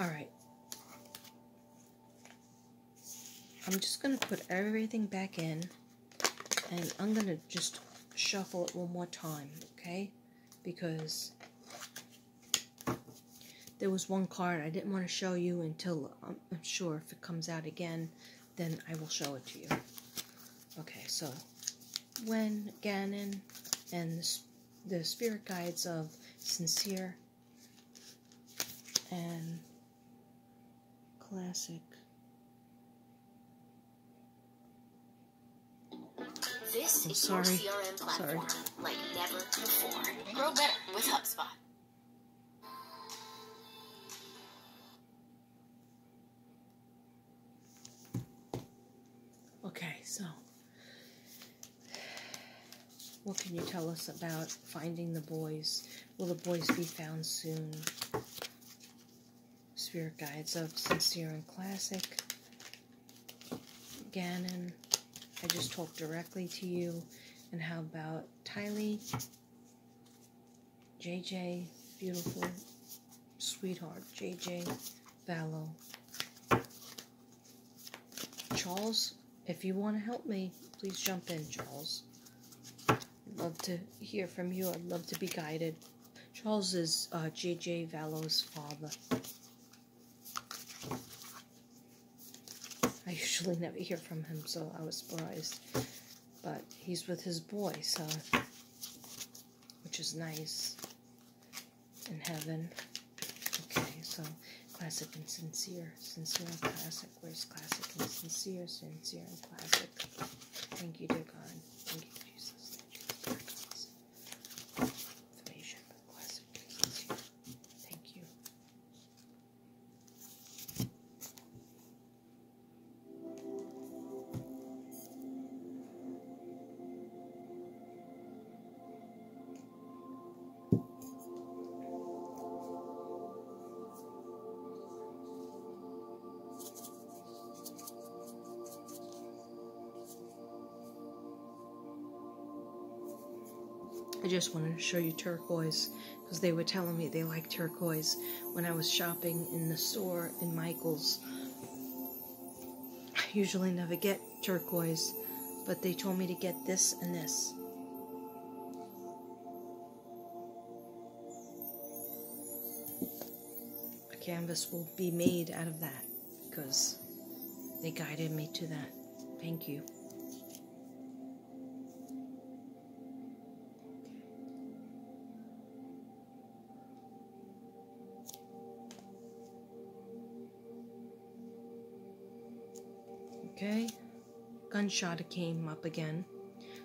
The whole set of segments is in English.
Alright. I'm just going to put everything back in. And I'm going to just shuffle it one more time, okay? Because there was one card I didn't want to show you until I'm sure if it comes out again, then I will show it to you. Okay, so when Gannon and the, the spirit guides of Sincere and Classic. This I'm is sorry. your CRM platform Sorry. like never before. Grow better with HubSpot. Okay, so what can you tell us about finding the boys? Will the boys be found soon? Spirit guides of Sincere and Classic. Gannon, I just talked directly to you. And how about Tylee? JJ, beautiful sweetheart, JJ Vallow. Charles, if you want to help me, please jump in, Charles. I'd love to hear from you. I'd love to be guided. Charles is uh, J.J. Vallow's father. I usually never hear from him, so I was surprised. But he's with his boy, so which is nice in heaven. Okay, so classic and sincere, sincere and classic. Where's classic and sincere, sincere and classic? Thank you, dear God. I just wanted to show you turquoise because they were telling me they like turquoise when I was shopping in the store in Michael's. I usually never get turquoise, but they told me to get this and this. A canvas will be made out of that because they guided me to that. Thank you. Okay, gunshot came up again.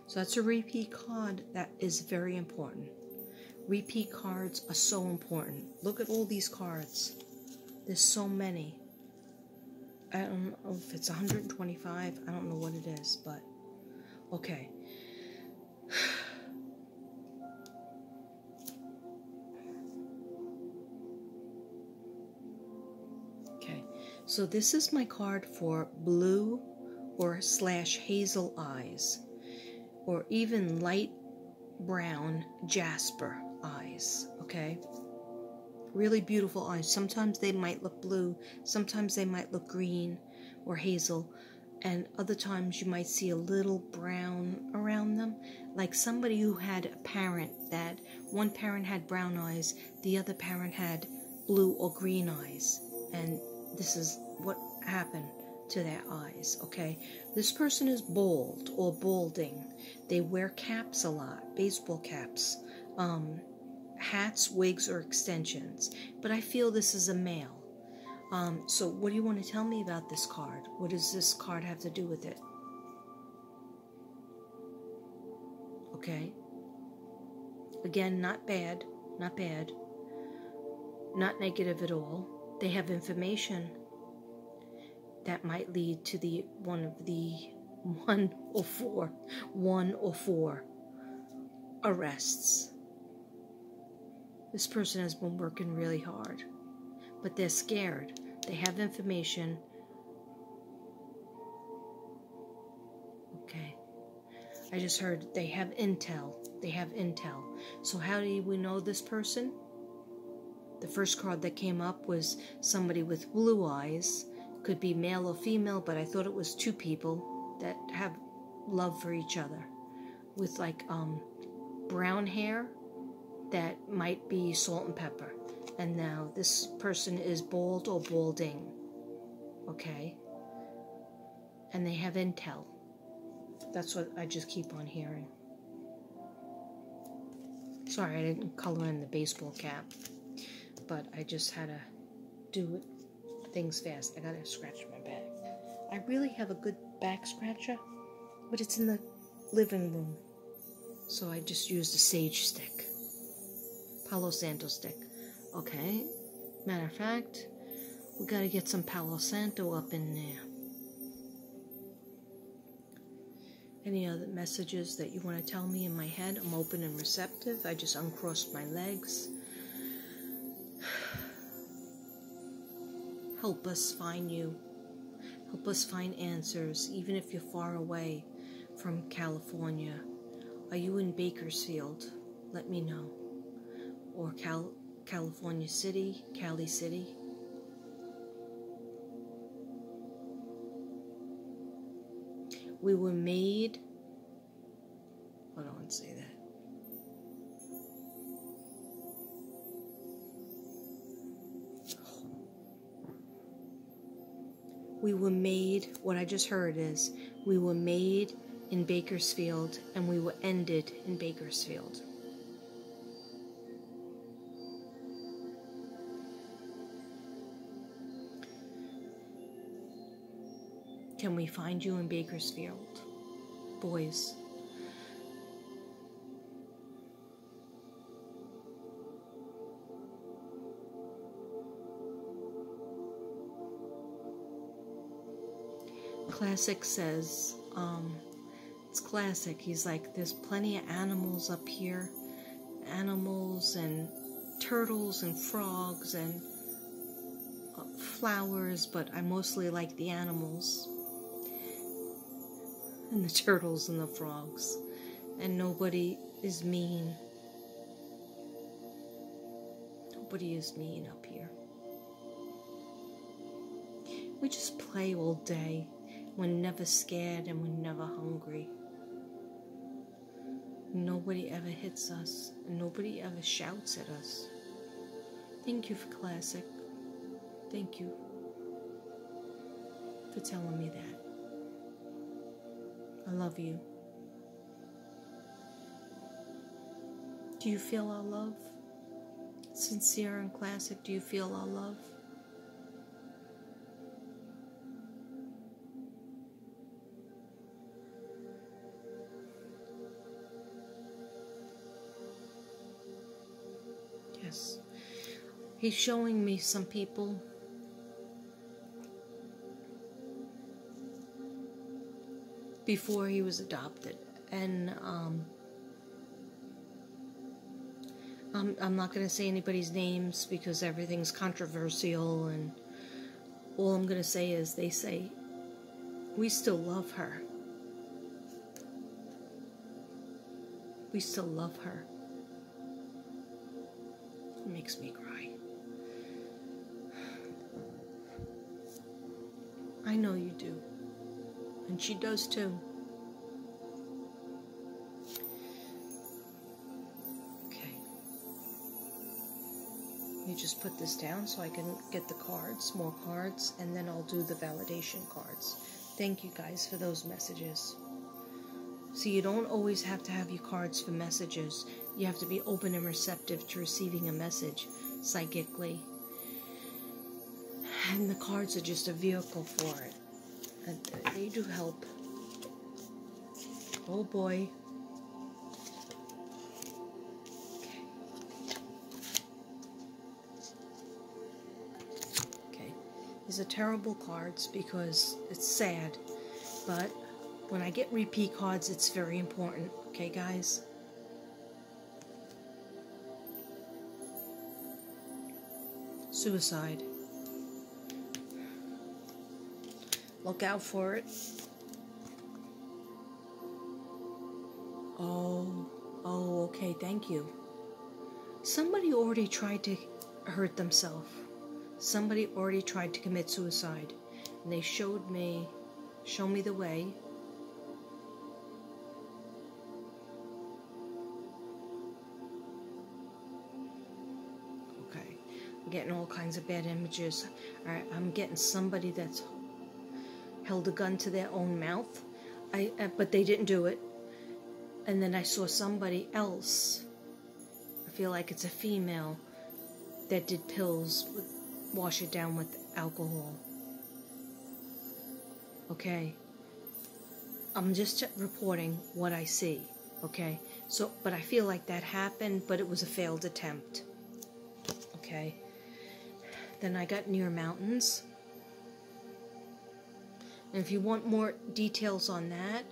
So that's a repeat card that is very important. Repeat cards are so important. Look at all these cards. There's so many. I don't know if it's 125. I don't know what it is, but okay. So this is my card for blue or slash hazel eyes, or even light brown jasper eyes. Okay, really beautiful eyes. Sometimes they might look blue, sometimes they might look green or hazel, and other times you might see a little brown around them, like somebody who had a parent that one parent had brown eyes, the other parent had blue or green eyes, and this is what happened to their eyes, okay? This person is bald or balding. They wear caps a lot, baseball caps, um, hats, wigs, or extensions. But I feel this is a male. Um, so, what do you want to tell me about this card? What does this card have to do with it? Okay. Again, not bad, not bad, not negative at all. They have information that might lead to the one of the one or four, one or four arrests. This person has been working really hard, but they're scared. They have information. Okay. I just heard they have intel. They have intel. So, how do we know this person? The first card that came up was somebody with blue eyes. Could be male or female, but I thought it was two people that have love for each other. With like um, brown hair that might be salt and pepper. And now this person is bald or balding. Okay? And they have intel. That's what I just keep on hearing. Sorry, I didn't color in the baseball cap, but I just had to do things fast. I gotta scratch my back. I really have a good back scratcher, but it's in the living room. So I just used a sage stick, Palo Santo stick. Okay, matter of fact, we gotta get some Palo Santo up in there. Any other messages that you want to tell me in my head? I'm open and receptive. I just uncrossed my legs. Help us find you. Help us find answers, even if you're far away from California. Are you in Bakersfield? Let me know. Or Cal- California City, Cali City. We were made. I don't want to say that. We were made, what I just heard is, we were made in Bakersfield and we were ended in Bakersfield. Can we find you in Bakersfield? Boys. Classic says, um, it's classic. He's like, there's plenty of animals up here. Animals and turtles and frogs and uh, flowers, but I mostly like the animals and the turtles and the frogs. And nobody is mean. Nobody is mean up here. We just play all day. We're never scared and we're never hungry. Nobody ever hits us, and nobody ever shouts at us. Thank you for Classic. Thank you for telling me that. I love you. Do you feel our love? Sincere and classic, do you feel our love? He's showing me some people before he was adopted. And um, I'm, I'm not going to say anybody's names because everything's controversial. And all I'm going to say is they say, we still love her. We still love her. It makes me cry. I know you do. And she does too. Okay. You just put this down so I can get the cards, more cards, and then I'll do the validation cards. Thank you guys for those messages. So you don't always have to have your cards for messages. You have to be open and receptive to receiving a message psychically. And the cards are just a vehicle for it. And they do help. Oh boy. Okay. Okay. These are terrible cards because it's sad. But when I get repeat cards, it's very important. Okay, guys? Suicide. Look out for it. Oh, oh, okay, thank you. Somebody already tried to hurt themselves. Somebody already tried to commit suicide, and they showed me, show me the way. Okay, I'm getting all kinds of bad images. All right, I'm getting somebody that's held a gun to their own mouth. I, uh, but they didn't do it. And then I saw somebody else. I feel like it's a female that did pills, wash it down with alcohol. Okay. I'm just reporting what I see. Okay. So, but I feel like that happened, but it was a failed attempt. Okay. Then I got near mountains. And if you want more details on that,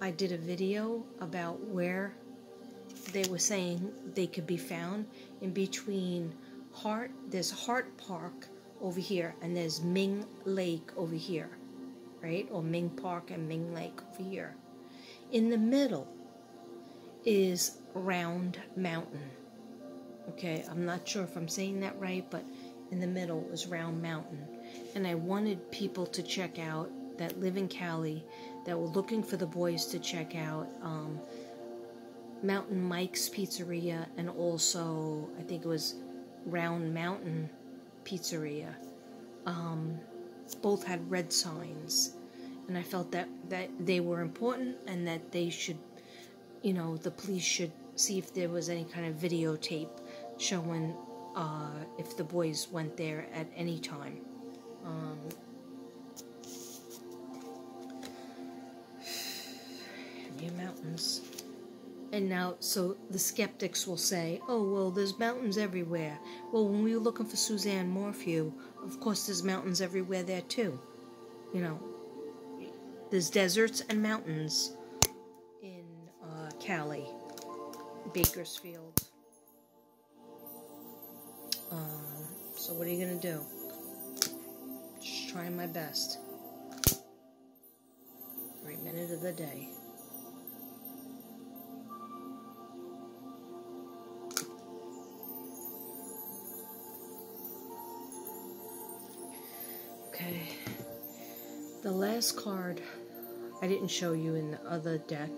I did a video about where they were saying they could be found in between Hart. There's Hart Park over here, and there's Ming Lake over here, right? Or Ming Park and Ming Lake over here. In the middle is Round Mountain. Okay, I'm not sure if I'm saying that right, but in the middle is Round Mountain. And I wanted people to check out that live in Cali that were looking for the boys to check out um, Mountain Mike's Pizzeria and also I think it was Round Mountain Pizzeria. Um, both had red signs, and I felt that that they were important and that they should, you know, the police should see if there was any kind of videotape showing uh, if the boys went there at any time. Um, New mountains. And now, so the skeptics will say, oh, well, there's mountains everywhere. Well, when we were looking for Suzanne Morphew, of course, there's mountains everywhere there, too. You know, there's deserts and mountains in uh, Cali, Bakersfield. Uh, so, what are you going to do? Just trying my best. Every minute of the day. The last card I didn't show you in the other deck.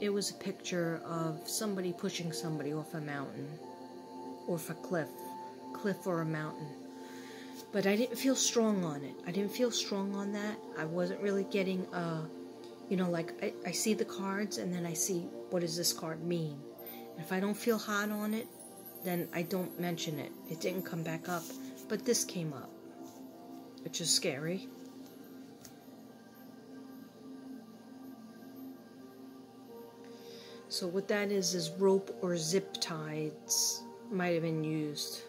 It was a picture of somebody pushing somebody off a mountain, off a cliff, cliff or a mountain. But I didn't feel strong on it. I didn't feel strong on that. I wasn't really getting, uh, you know, like I, I see the cards and then I see what does this card mean. And if I don't feel hot on it, then I don't mention it. It didn't come back up, but this came up, which is scary. So what that is is rope or zip ties might have been used.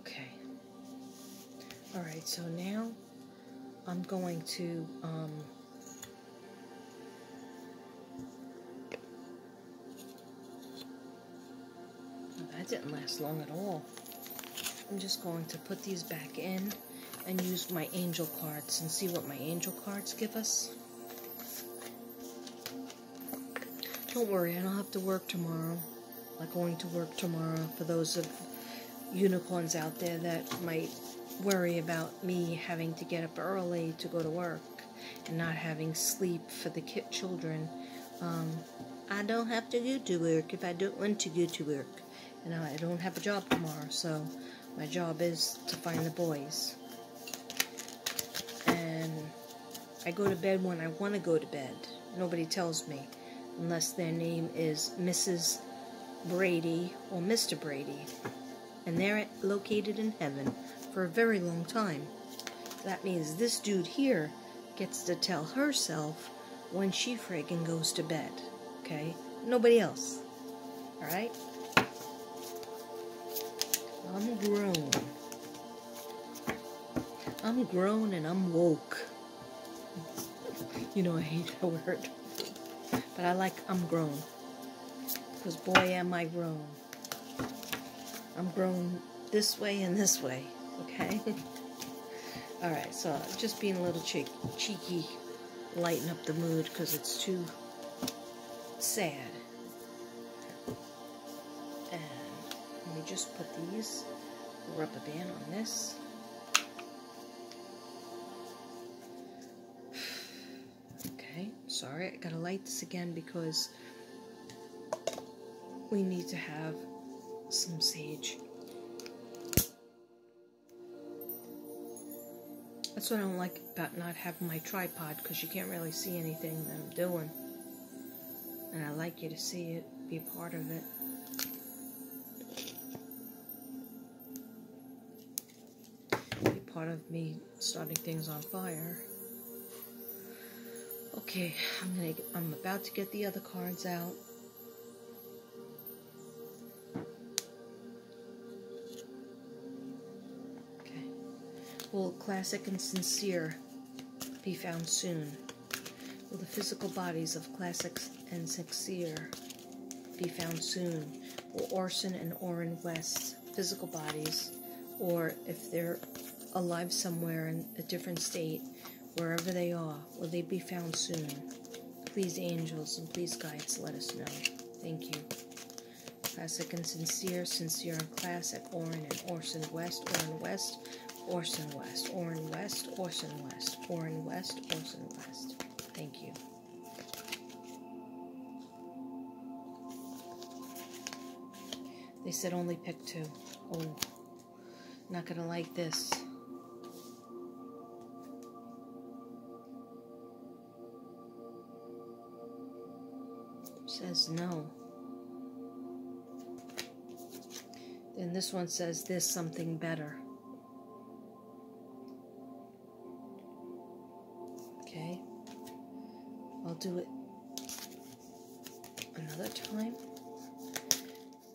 Okay. All right, so now I'm going to um, oh, that didn't last long at all. I'm just going to put these back in and use my angel cards and see what my angel cards give us. Don't worry, I don't have to work tomorrow. I'm going to work tomorrow for those of unicorns out there that might worry about me having to get up early to go to work and not having sleep for the kid children. Um, I don't have to go to work if I don't want to go to work. And I don't have a job tomorrow, so my job is to find the boys. And I go to bed when I want to go to bed. Nobody tells me, unless their name is Mrs. Brady or Mr. Brady. And they're located in heaven for a very long time. That means this dude here gets to tell herself when she friggin' goes to bed. Okay? Nobody else. Alright? I'm grown. I'm grown and I'm woke. You know, I hate that word. But I like I'm grown. Because boy, am I grown. I'm grown this way and this way, okay? Alright, so just being a little cheek, cheeky, lighten up the mood because it's too sad. And let me just put these rubber band on this. Okay, sorry, I gotta light this again because we need to have some sage. That's what I don't like about not having my tripod because you can't really see anything that I'm doing. And I like you to see it, be part of it. Be part of me starting things on fire. Okay, I'm gonna. I'm about to get the other cards out. Classic and sincere be found soon? Will the physical bodies of classics and sincere be found soon? Will Orson and Orrin West physical bodies, or if they're alive somewhere in a different state, wherever they are, will they be found soon? Please, angels, and please, guides, let us know. Thank you. Classic and sincere, sincere and classic, Orrin and Orson West, Orrin West, Orson West, Orson West, Orson West, Orson West, Orson West. Thank you. They said only pick two. Oh, not gonna like this. Says no. Then this one says there's something better. Do it another time.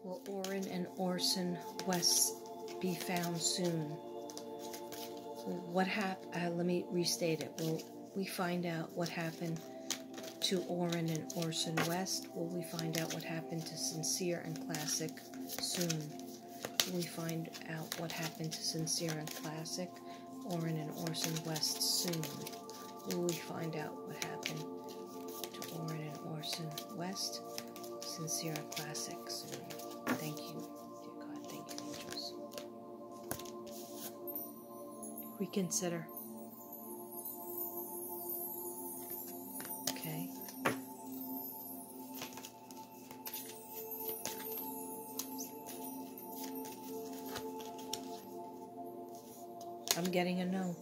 Will Orrin and Orson West be found soon? What hap- uh, let me restate it. Will we find out what happened to Orrin and Orson West? Will we find out what happened to Sincere and Classic soon? Will we find out what happened to Sincere and Classic, Orrin and Orson West soon? Will we find out what happened Orrin and Orson West, Sincere Classics. Thank you, dear God. Thank you, angels. Reconsider. Okay. I'm getting a no.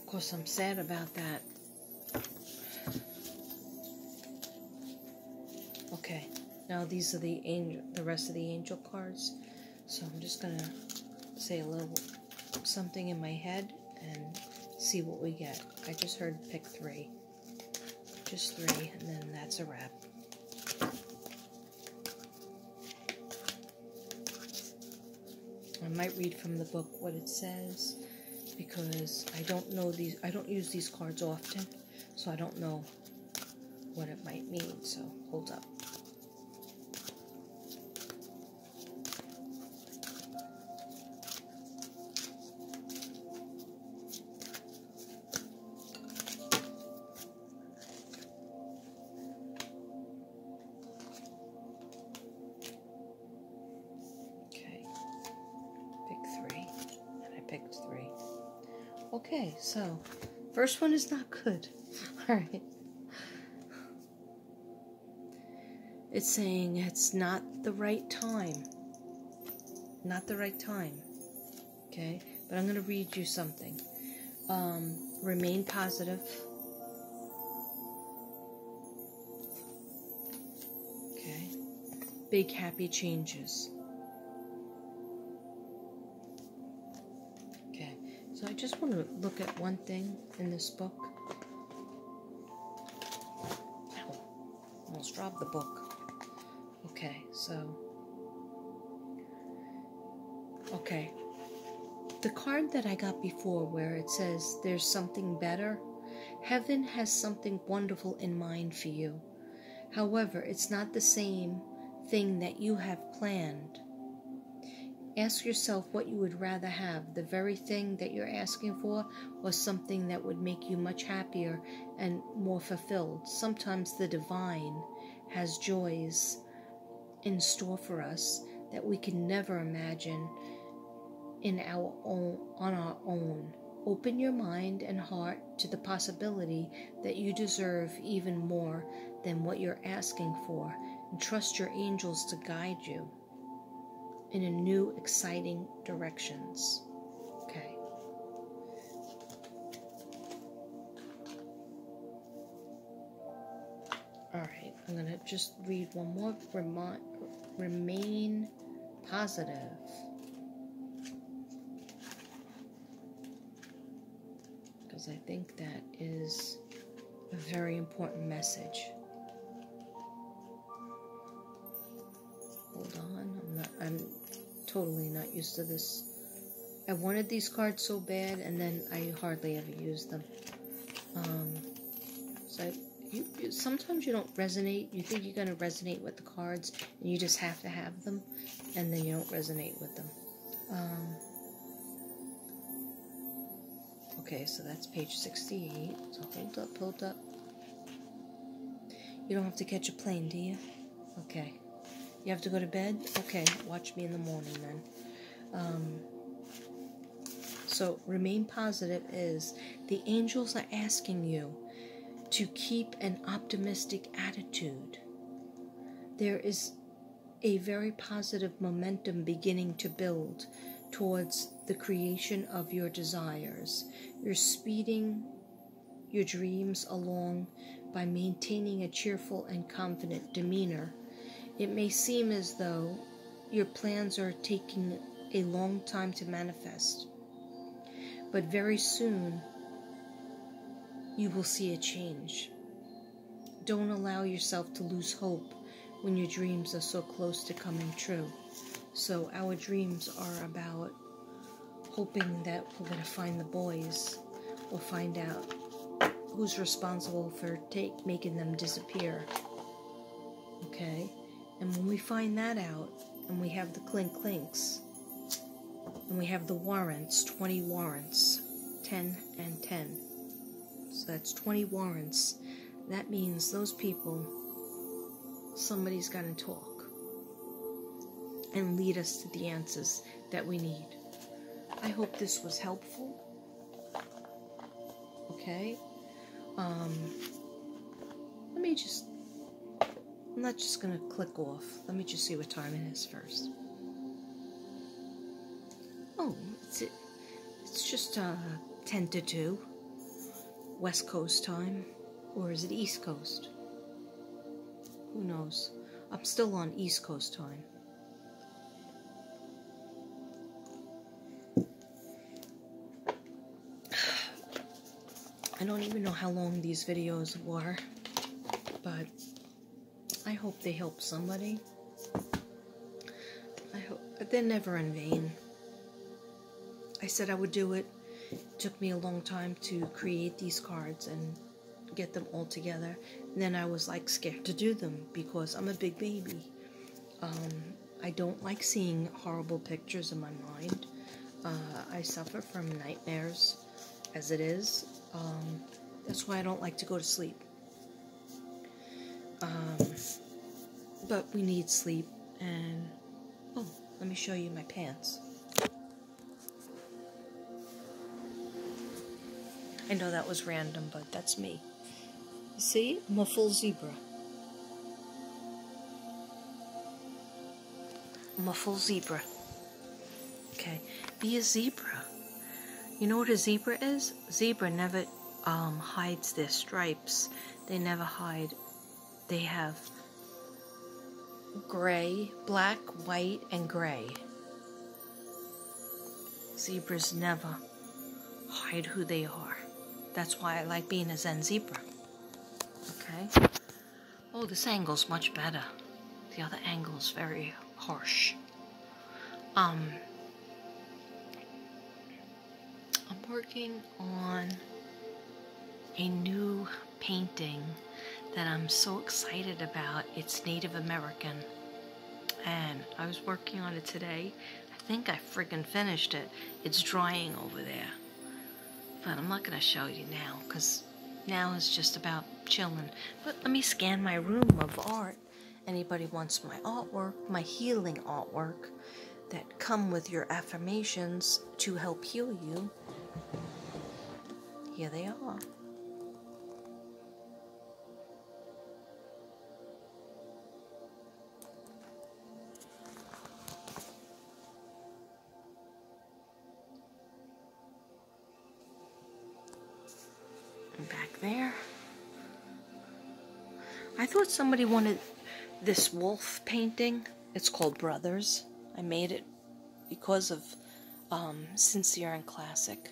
Of course, I'm sad about that. Now these are the angel, the rest of the angel cards. So I'm just gonna say a little something in my head and see what we get. I just heard pick three, just three, and then that's a wrap. I might read from the book what it says because I don't know these I don't use these cards often so I don't know what it might mean so hold up so first one is not good. Alright. It's saying it's not the right time. Not the right time. Okay? But I'm going to read you something. Um, remain positive. Okay? Big happy changes. Want to look at one thing in this book. Ow, almost dropped the book. Okay, so. Okay. The card that I got before, where it says there's something better, heaven has something wonderful in mind for you. However, it's not the same thing that you have planned. Ask yourself what you would rather have the very thing that you're asking for, or something that would make you much happier and more fulfilled. Sometimes the divine has joys in store for us that we can never imagine in our own on our own. Open your mind and heart to the possibility that you deserve even more than what you're asking for and trust your angels to guide you in a new exciting directions. Okay. All right, I'm going to just read one more remain positive. Because I think that is a very important message. Hold on, I'm not I'm totally not used to this. I wanted these cards so bad and then I hardly ever use them. Um, so you, you, sometimes you don't resonate. You think you're going to resonate with the cards, and you just have to have them, and then you don't resonate with them. Um, okay, so that's page 68. So hold up, hold up. You don't have to catch a plane, do you? Okay. You have to go to bed? Okay, watch me in the morning then. Um, so, remain positive is the angels are asking you to keep an optimistic attitude. There is a very positive momentum beginning to build towards the creation of your desires. You're speeding your dreams along by maintaining a cheerful and confident demeanor. It may seem as though your plans are taking a long time to manifest, but very soon you will see a change. Don't allow yourself to lose hope when your dreams are so close to coming true. So, our dreams are about hoping that we're going to find the boys or find out who's responsible for take, making them disappear. Okay? And when we find that out, and we have the clink clinks, and we have the warrants 20 warrants, 10 and 10 so that's 20 warrants. That means those people, somebody's got to talk and lead us to the answers that we need. I hope this was helpful. Okay? Um, let me just. I'm not just gonna click off. Let me just see what time it is first. Oh, it's it's just uh 10 to 2. West Coast time, or is it East Coast? Who knows? I'm still on East Coast time. I don't even know how long these videos were, but I hope they help somebody. I hope they're never in vain. I said I would do it it took me a long time to create these cards and get them all together. And then I was like scared to do them because I'm a big baby. Um, I don't like seeing horrible pictures in my mind. Uh, I suffer from nightmares as it is. Um, that's why I don't like to go to sleep. Um, but we need sleep, and oh, let me show you my pants. I know that was random, but that's me. See? I'm a full zebra. I'm a full zebra. Okay. Be a zebra. You know what a zebra is? Zebra never um, hides their stripes. They never hide. They have gray, black, white, and gray. Zebras never hide who they are. That's why I like being a Zen zebra. Okay. Oh, this angle's much better. The other angle's very harsh. Um, I'm working on a new painting that I'm so excited about. It's Native American. And I was working on it today. I think I friggin' finished it. It's drying over there. But I'm not going to show you now because now is just about chilling. But let me scan my room of art. Anybody wants my artwork, my healing artwork that come with your affirmations to help heal you. Here they are. There. I thought somebody wanted this wolf painting. It's called Brothers. I made it because of um, Sincere and Classic.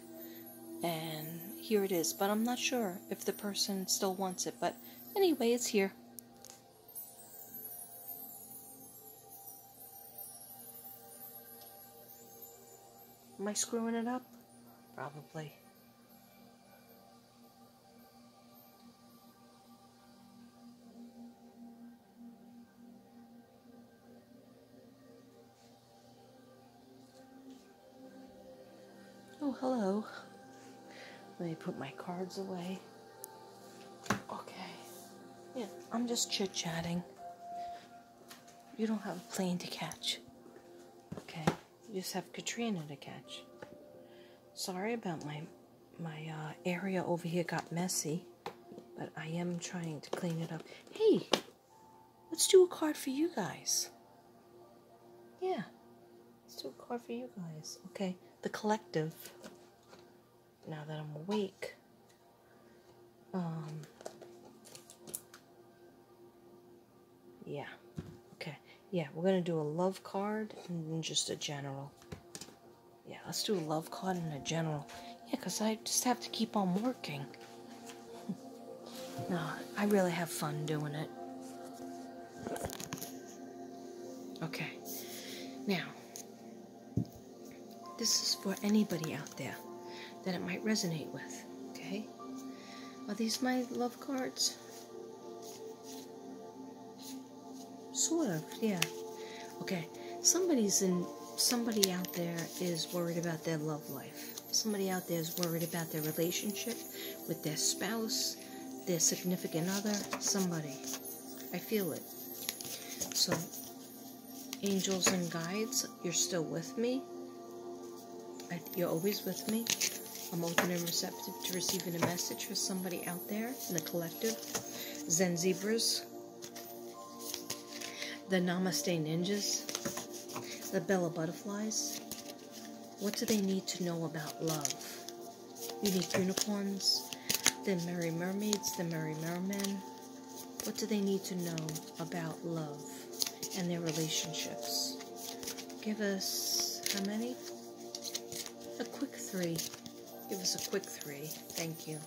And here it is. But I'm not sure if the person still wants it. But anyway, it's here. Am I screwing it up? Probably. Hello. Let me put my cards away. Okay. Yeah, I'm just chit chatting. You don't have a plane to catch. Okay. You just have Katrina to catch. Sorry about my my uh, area over here got messy, but I am trying to clean it up. Hey, let's do a card for you guys. Yeah, let's do a card for you guys. Okay the collective now that I'm awake. Um, yeah. Okay. Yeah, we're going to do a love card and just a general. Yeah, let's do a love card and a general. Yeah, because I just have to keep on working. no, I really have fun doing it. Okay. This is for anybody out there that it might resonate with, okay? Are these my love cards? Sort of, yeah. Okay, somebody's in, somebody out there is worried about their love life. Somebody out there is worried about their relationship with their spouse, their significant other, somebody. I feel it. So, angels and guides, you're still with me. You're always with me. I'm open and receptive to receiving a message for somebody out there in the collective. Zen Zebras, the Namaste Ninjas, the Bella Butterflies. What do they need to know about love? Unique Unicorns, the Merry Mermaids, the Merry Mermen. What do they need to know about love and their relationships? Give us how many? A quick three. Give us a quick three. Thank you.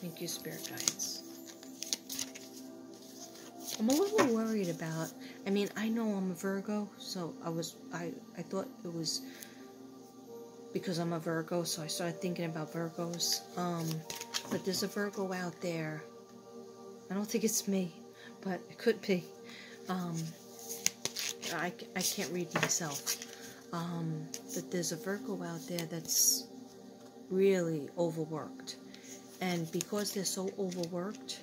Thank you, Spirit Guides. I'm a little worried about. I mean, I know I'm a Virgo, so I was. I I thought it was because I'm a Virgo, so I started thinking about Virgos. Um, but there's a Virgo out there. I don't think it's me, but it could be. Um, I I can't read myself um, that there's a Virgo out there that's really overworked. And because they're so overworked,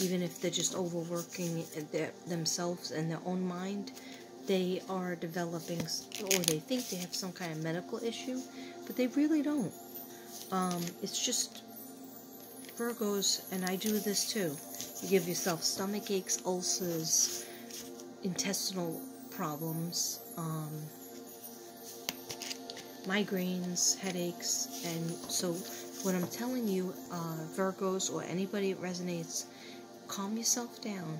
even if they're just overworking their, themselves and their own mind, they are developing, or they think they have some kind of medical issue, but they really don't. Um, it's just Virgos, and I do this too. You give yourself stomach aches, ulcers, intestinal problems, um, migraines, headaches, and so what I'm telling you, uh, Virgos or anybody it resonates, calm yourself down.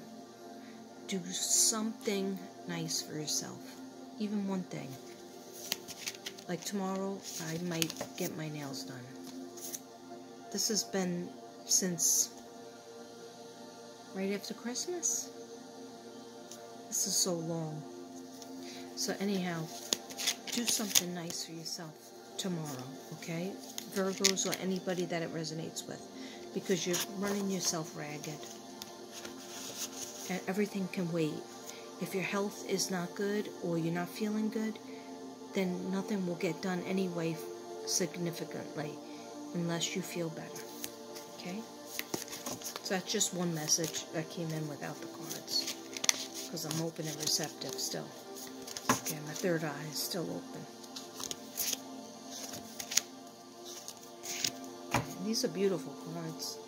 Do something nice for yourself, even one thing. Like tomorrow, I might get my nails done. This has been since right after Christmas. This is so long. So anyhow, do something nice for yourself tomorrow, okay? Virgos or anybody that it resonates with. Because you're running yourself ragged. And everything can wait. If your health is not good or you're not feeling good, then nothing will get done anyway significantly unless you feel better. Okay? So that's just one message that came in without the cards. Because I'm open and receptive still. Okay, my third eye is still open. these are beautiful cards.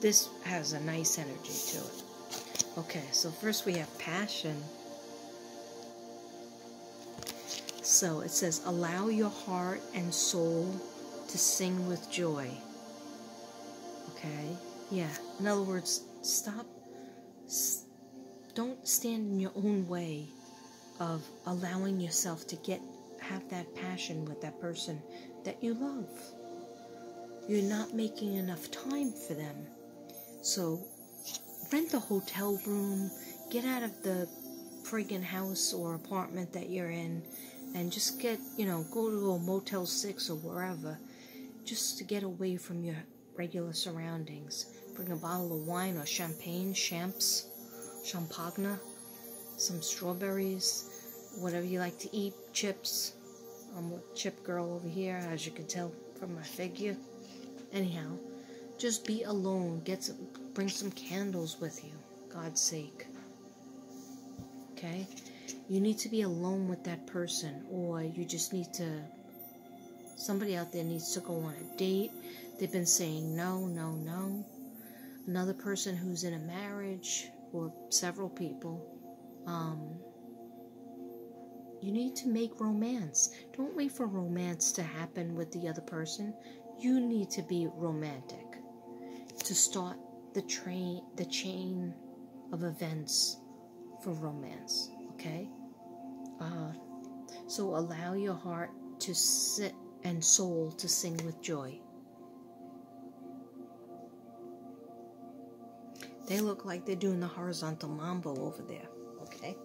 This has a nice energy to it. Okay, so first we have passion. So it says, allow your heart and soul to sing with joy. Okay? Yeah. In other words, stop. Don't stand in your own way of allowing yourself to get have that passion with that person that you love. You're not making enough time for them. So rent a hotel room, get out of the friggin' house or apartment that you're in, and just get, you know, go to a Motel 6 or wherever, just to get away from your regular surroundings. Bring a bottle of wine or champagne, champs, champagne, some strawberries, whatever you like to eat, chips. I'm a chip girl over here, as you can tell from my figure. Anyhow, just be alone. Get some, bring some candles with you. God's sake. Okay? You need to be alone with that person, or you just need to. Somebody out there needs to go on a date. They've been saying no, no, no. Another person who's in a marriage, or several people. Um, you need to make romance. Don't wait for romance to happen with the other person. You need to be romantic to start the train the chain of events for romance okay? Uh, so allow your heart to sit and soul to sing with joy. They look like they're doing the horizontal mambo over there okay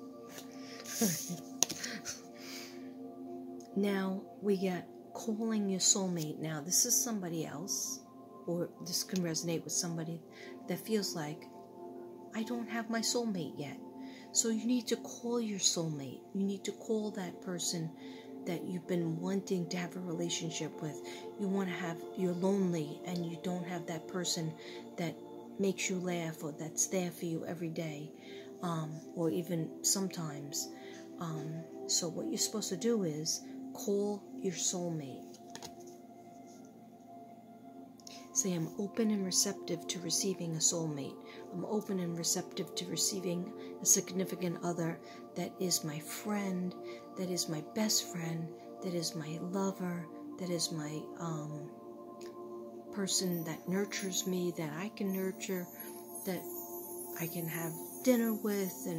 now we get calling your soulmate now. This is somebody else, or this can resonate with somebody that feels like, I don't have my soulmate yet. So you need to call your soulmate. You need to call that person that you've been wanting to have a relationship with. You want to have, you're lonely and you don't have that person that makes you laugh or that's there for you every day, um, or even sometimes. Um, so what you're supposed to do is call your soulmate. Say, I'm open and receptive to receiving a soulmate. I'm open and receptive to receiving a significant other that is my friend, that is my best friend, that is my lover, that is my um, person that nurtures me, that I can nurture, that I can have dinner with, and